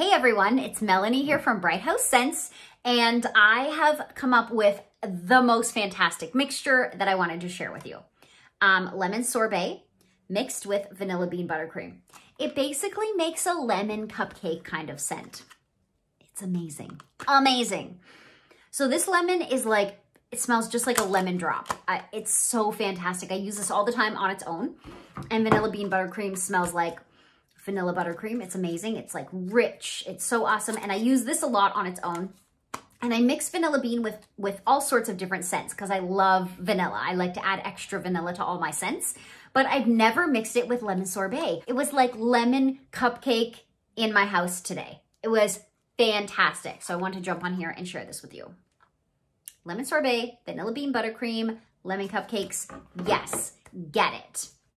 Hey everyone, it's Melanie here from Bright House Scents, and I have come up with the most fantastic mixture that I wanted to share with you. Um, lemon sorbet mixed with vanilla bean buttercream. It basically makes a lemon cupcake kind of scent. It's amazing, amazing. So this lemon is like, it smells just like a lemon drop. Uh, it's so fantastic. I use this all the time on its own. And vanilla bean buttercream smells like vanilla buttercream. It's amazing. It's like rich. It's so awesome. And I use this a lot on its own. And I mix vanilla bean with, with all sorts of different scents because I love vanilla. I like to add extra vanilla to all my scents. But I've never mixed it with lemon sorbet. It was like lemon cupcake in my house today. It was fantastic. So I want to jump on here and share this with you. Lemon sorbet, vanilla bean buttercream, lemon cupcakes. Yes, get it.